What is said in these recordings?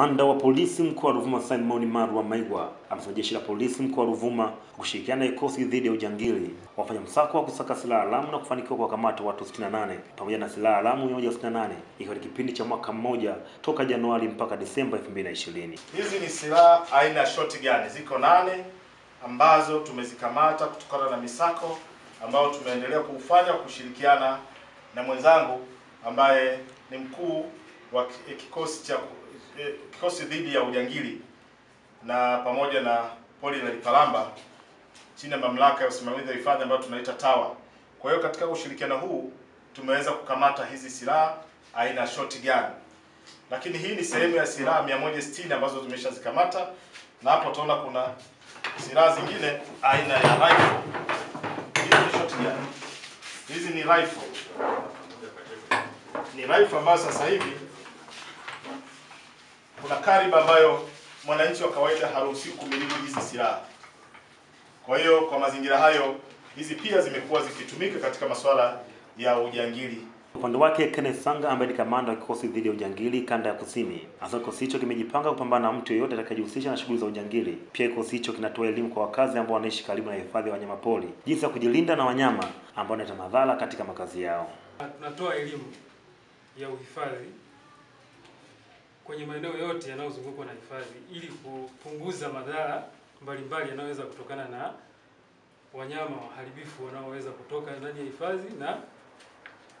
Kamanda wa polisi mkoa wa Ruvuma Simon Marwa Maigwa amesema jeshi la polisi mkoa wa Ruvuma kushirikiana na kikosi dhidi ya ujangili wafanya msako wa kusaka silaha haramu na kufanikiwa kuwakamata watu 68 pamoja na silaha haramu 168 ikiwa ni kipindi cha mwaka mmoja toka Januari mpaka Disemba 2020. Hizi ni silaha aina ya shotgun ziko nane ambazo tumezikamata kutokana na misako ambayo tumeendelea kuufanya kushirikiana na mwenzangu ambaye ni mkuu wa kikosi cha eh, kikosi dhidi ya ujangili na pamoja na poli la Lipalamba chini ya mamlaka ya usimamizi wa hifadhi ambayo tunaita TAWA. Kwa hiyo katika ushirikiano huu tumeweza kukamata hizi silaha aina shotgun lakini hii ni sehemu ya silaha 160 ambazo tumeshazikamata, na hapo tunaona kuna silaha zingine aina ya rifle. Hizi ni shotgun, hizi ni rifle, ni rifle ambazo sasa hivi kuna kariba ambayo mwananchi wa kawaida haruhusiwi kumiliki hizi silaha. Kwa hiyo kwa mazingira hayo, hizi pia zimekuwa zikitumika katika masuala ya ujangili Upande wake Kenneth Sanga ambaye ni kamanda wa kikosi dhidi ya ujangili kanda ya kusini, hasa kikosi hicho kimejipanga kupambana na mtu yeyote atakayejihusisha na shughuli za ujangili. Pia kikosi hicho kinatoa elimu kwa wakazi ambao wanaishi karibu na hifadhi ya wanyamapori jinsi ya kujilinda na wanyama ambao wanaleta madhara katika makazi yao. Tunatoa elimu ya uhifadhi kwenye maeneo yote yanayozungukwa na hifadhi ili kupunguza madhara mbalimbali yanayoweza kutokana na wanyama waharibifu wanaoweza kutoka ndani ya hifadhi na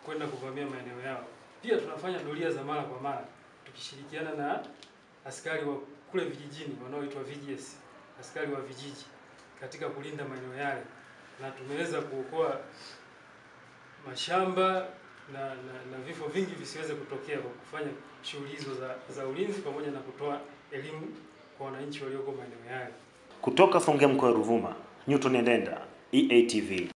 kwenda kuvamia maeneo yao. Pia tunafanya doria za mara kwa mara tukishirikiana na askari wa kule vijijini wanaoitwa VGS, askari wa vijiji katika kulinda maeneo yale, na tumeweza kuokoa mashamba na, na, na vifo vingi visiweze kutokea kwa kufanya shughuli hizo za, za ulinzi pamoja na kutoa elimu kwa wananchi walioko maeneo yale. Kutoka Songea mkoa wa Ruvuma, Newton Endenda, EATV.